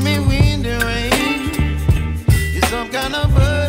me wind and rain. You're some kind of bird.